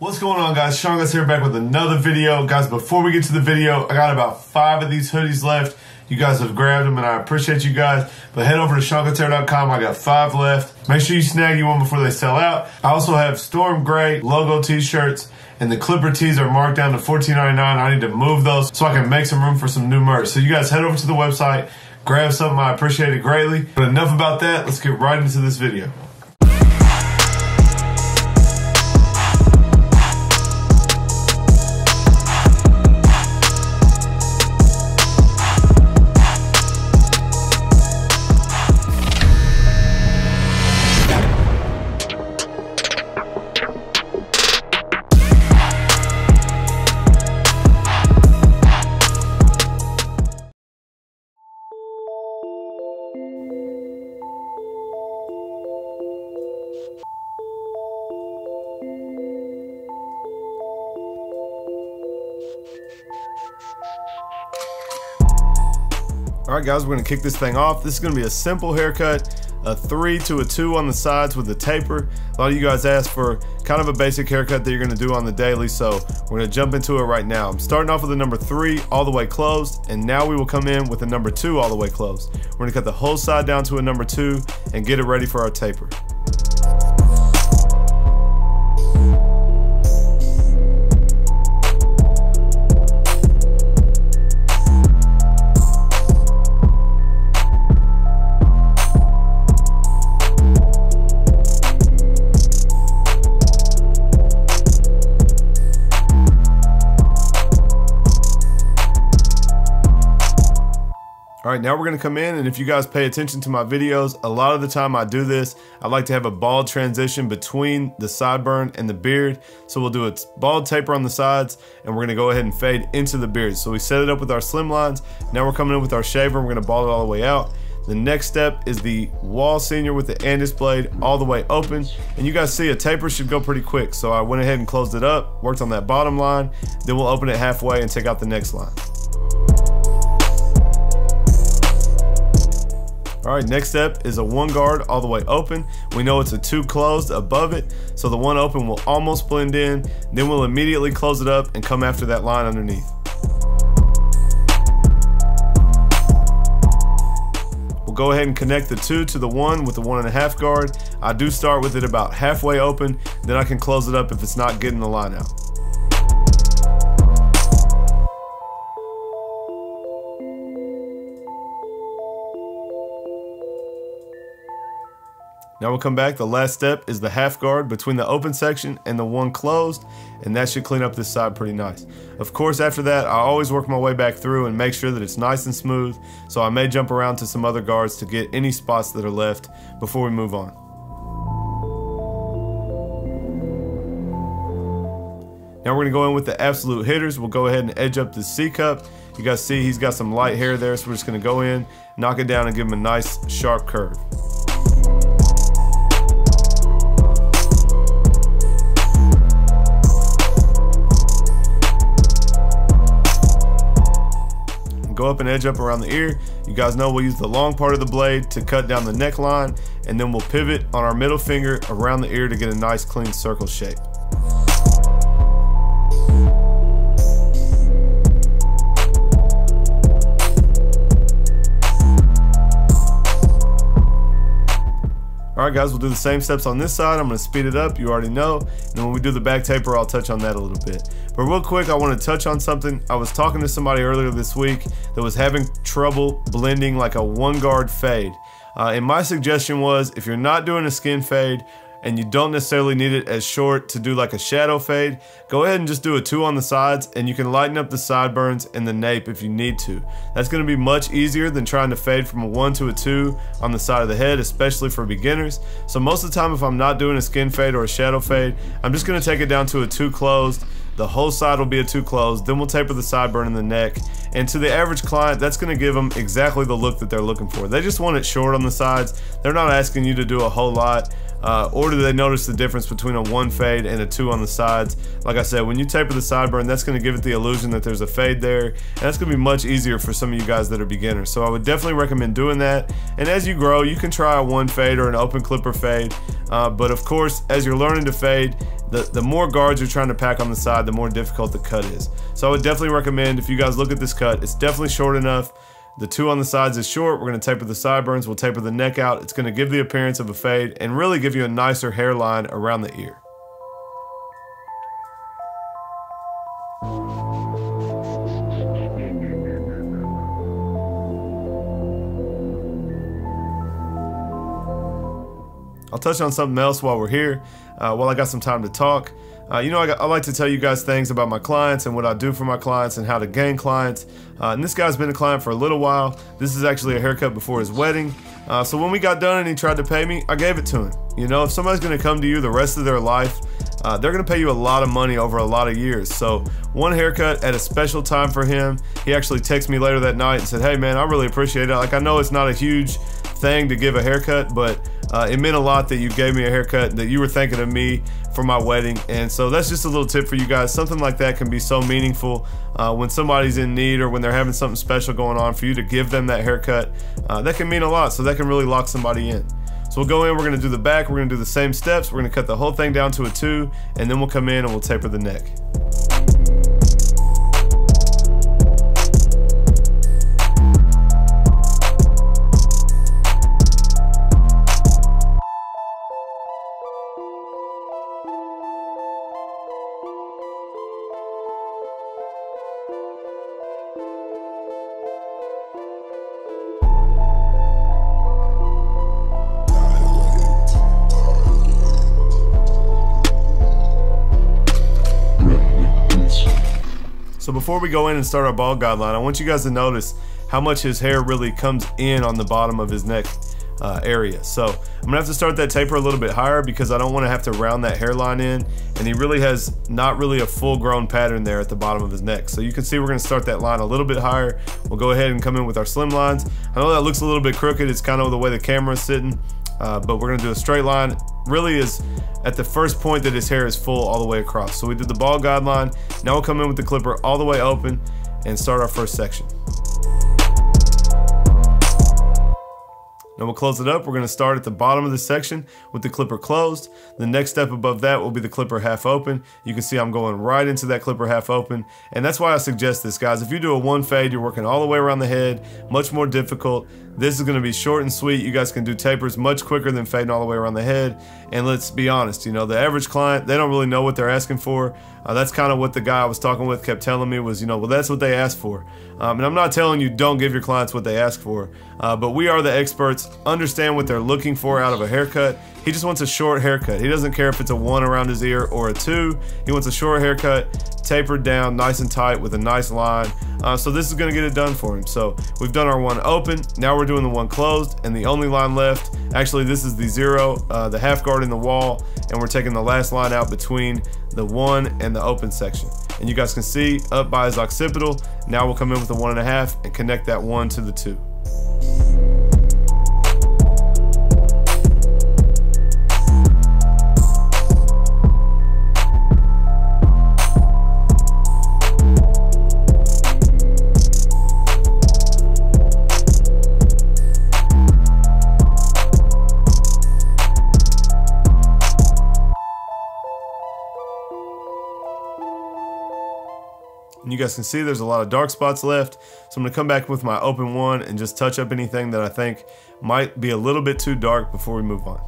What's going on guys? Sean Cuts Hair back with another video. Guys, before we get to the video, I got about five of these hoodies left. You guys have grabbed them and I appreciate you guys. But head over to seancutshair.com. I got five left. Make sure you snag you one before they sell out. I also have Storm Gray logo t-shirts and the Clipper tees are marked down to $14.99. I need to move those so I can make some room for some new merch. So you guys head over to the website, grab something. I appreciate it greatly. But enough about that. Let's get right into this video. Right, guys, we're gonna kick this thing off. This is gonna be a simple haircut, a three to a two on the sides with a taper. A lot of you guys asked for kind of a basic haircut that you're gonna do on the daily, so we're gonna jump into it right now. I'm starting off with a number three all the way closed, and now we will come in with a number two all the way closed. We're gonna cut the whole side down to a number two and get it ready for our taper. Right, now we're gonna come in and if you guys pay attention to my videos, a lot of the time I do this, I like to have a bald transition between the sideburn and the beard. So we'll do a bald taper on the sides and we're gonna go ahead and fade into the beard. So we set it up with our Slimlines. Now we're coming in with our shaver we're gonna bald it all the way out. The next step is the Wahl Senior with the Andis blade all the way open. And you guys see a taper should go pretty quick. So I went ahead and closed it up, worked on that bottom line, then we'll open it halfway and take out the next line. All right, next step is a one guard all the way open. We know it's a two closed above it, so the one open will almost blend in. Then we'll immediately close it up and come after that line underneath. We'll go ahead and connect the two to the one with the one and a half guard. I do start with it about halfway open, then I can close it up if it's not getting the line out. Now we'll come back. The last step is the half guard between the open section and the one closed, and that should clean up this side pretty nice. Of course, after that, I always work my way back through and make sure that it's nice and smooth, so I may jump around to some other guards to get any spots that are left before we move on. Now we're gonna go in with the absolute hitters. We'll go ahead and edge up the C cup. You guys see he's got some light hair there, so we're just gonna go in, knock it down, and give him a nice sharp curve. Up and edge up around the ear. You guys know we'll use the long part of the blade to cut down the neckline and then we'll pivot on our middle finger around the ear to get a nice clean circle shape. Right, guys, we'll do the same steps on this side. I'm gonna speed it up, you already know. And when we do the back taper, I'll touch on that a little bit. But real quick, I wanna touch on something. I was talking to somebody earlier this week that was having trouble blending like a one guard fade. Uh, and my suggestion was, if you're not doing a skin fade, and you don't necessarily need it as short to do like a shadow fade, go ahead and just do a two on the sides and you can lighten up the sideburns and the nape if you need to. That's gonna be much easier than trying to fade from a one to a two on the side of the head, especially for beginners. So most of the time if I'm not doing a skin fade or a shadow fade, I'm just gonna take it down to a two closed the whole side will be a two closed, then we'll taper the sideburn in the neck. And to the average client, that's gonna give them exactly the look that they're looking for. They just want it short on the sides. They're not asking you to do a whole lot. Uh, or do they notice the difference between a one fade and a two on the sides? Like I said, when you taper the sideburn, that's going to give it the illusion that there's a fade there, and that's going to be much easier for some of you guys that are beginners. So I would definitely recommend doing that. And as you grow, you can try a one fade or an open clipper fade. Uh, but of course, as you're learning to fade, the, the more guards you're trying to pack on the side, the more difficult the cut is. So I would definitely recommend if you guys look at this cut, it's definitely short enough. The two on the sides is short. We're gonna taper the sideburns. We'll taper the neck out. It's gonna give the appearance of a fade and really give you a nicer hairline around the ear. I'll touch on something else while we're here, uh, while I got some time to talk. Uh, you know, I, got, I, like to tell you guys things about my clients and what I do for my clients and how to gain clients. Uh, and this guy's been a client for a little while. This is actually a haircut before his wedding. Uh, so when we got done and he tried to pay me, I gave it to him. You know, if somebody's going to come to you the rest of their life, uh, they're going to pay you a lot of money over a lot of years. So one haircut at a special time for him. He actually texted me later that night and said, "Hey man, I really appreciate it. Like I know it's not a huge thing to give a haircut, but." Uh, it meant a lot that you gave me a haircut, that you were thinking of me for my wedding. And so that's just a little tip for you guys. Something like that can be so meaningful uh, when somebody's in need or when they're having something special going on for you to give them that haircut. Uh, that can mean a lot. So that can really lock somebody in. We'll go in, we're gonna do the back, we're gonna do the same steps, we're gonna cut the whole thing down to a two, and then we'll come in and we'll taper the neck. Before we go in and start our bald guideline, I want you guys to notice how much his hair really comes in on the bottom of his neck uh, area. So I'm gonna have to start that taper a little bit higher because I don't wanna have to round that hairline in and he really has not really a full grown pattern there at the bottom of his neck. So you can see we're gonna start that line a little bit higher. We'll go ahead and come in with our Slimlines. I know that looks a little bit crooked. It's kind of the way the camera is sitting, uh, but we're gonna do a straight line. Really is at the first point that his hair is full all the way across. So we did the ball guideline. Now we'll come in with the clipper all the way open and start our first section. Now we'll close it up. We're gonna start at the bottom of the section with the clipper closed. The next step above that will be the clipper half open. You can see I'm going right into that clipper half open. And that's why I suggest this, guys. If you do a one fade, you're working all the way around the head, much more difficult. This is gonna be short and sweet. You guys can do tapers much quicker than fading all the way around the head. And let's be honest, you know, the average client, they don't really know what they're asking for. Uh, that's kind of what the guy I was talking with kept telling me was, you know, well, that's what they asked for. Um, and I'm not telling you don't give your clients what they ask for, uh, but we are the experts, understand what they're looking for out of a haircut. He just wants a short haircut. He doesn't care if it's a one around his ear or a two. He wants a short haircut, tapered down, nice and tight with a nice line. Uh, so this is gonna get it done for him. So we've done our one open, now we're doing the one closed, and the only line left, actually this is the zero, uh, the half guard in the Wahl, and we're taking the last line out between the one and the open section. And you guys can see up by his occipital, now we'll come in with a one and a half and connect that one to the two. And you guys can see there's a lot of dark spots left. So I'm gonna come back with my open one and just touch up anything that I think might be a little bit too dark before we move on.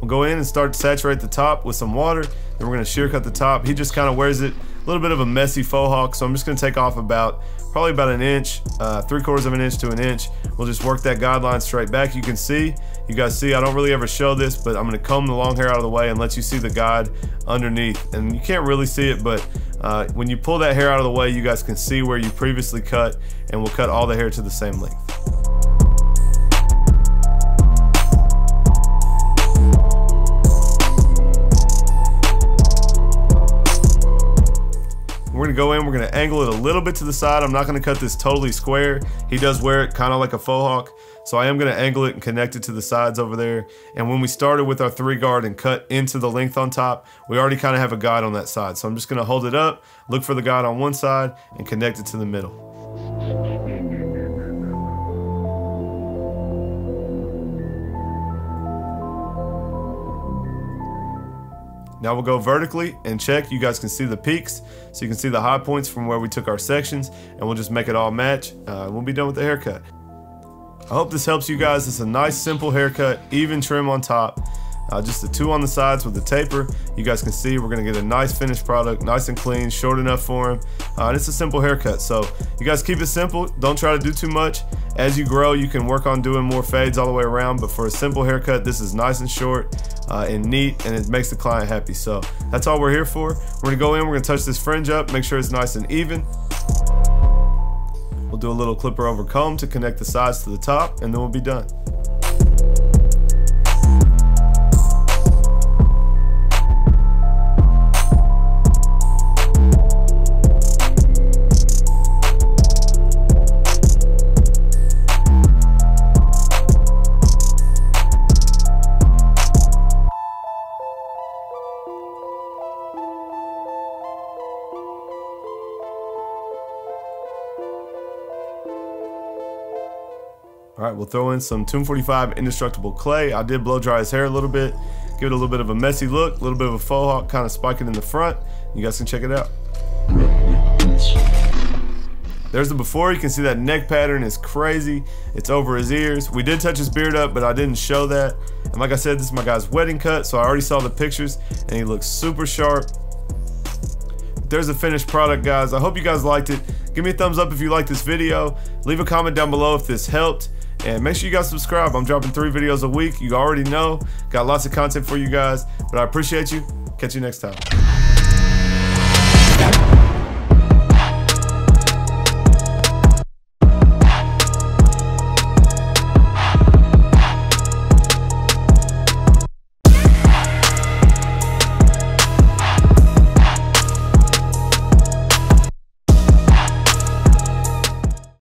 We'll go in and start to saturate the top with some water. Then we're gonna shear cut the top. He just kind of wears it little bit of a messy faux hawk. So I'm just gonna take off about probably about an inch, uh, three quarters of an inch to an inch. We'll just work that guideline straight back. You can see, you guys see, I don't really ever show this, but I'm gonna comb the long hair out of the way and let you see the guide underneath. And you can't really see it, but uh, when you pull that hair out of the way, you guys can see where you previously cut and we'll cut all the hair to the same length. Gonna go in, we're gonna angle it a little bit to the side. I'm not gonna cut this totally square. He does wear it kind of like a faux hawk. So I am gonna angle it and connect it to the sides over there. And when we started with our three guard and cut into the length on top, we already kind of have a guide on that side. So I'm just gonna hold it up, look for the guide on one side and connect it to the middle. Now we'll go vertically and check. You guys can see the peaks, so you can see the high points from where we took our sections, and we'll just make it all match. Uh, we'll be done with the haircut. I hope this helps you guys. It's a nice, simple haircut, even trim on top. Uh, just the two on the sides with the taper. You guys can see we're gonna get a nice finished product, nice and clean, short enough for him. Uh, and it's a simple haircut. So you guys keep it simple. Don't try to do too much. As you grow, you can work on doing more fades all the way around. But for a simple haircut, this is nice and short uh, and neat, and it makes the client happy. So that's all we're here for. We're gonna go in, we're gonna touch this fringe up, make sure it's nice and even. We'll do a little clipper over comb to connect the sides to the top, and then we'll be done. All right, we'll throw in some Tomb 45 indestructible clay. I did blow dry his hair a little bit, give it a little bit of a messy look, a little bit of a faux hawk, kind of spike it in the front. You guys can check it out. There's the before. You can see that neck pattern is crazy. It's over his ears. We did touch his beard up, but I didn't show that. And like I said, this is my guy's wedding cut, so I already saw the pictures, and he looks super sharp. There's a finished product, guys. I hope you guys liked it. Give me a thumbs up if you liked this video. Leave a comment down below if this helped. And make sure you guys subscribe. I'm dropping three videos a week. You already know. Got lots of content for you guys. But I appreciate you. Catch you next time.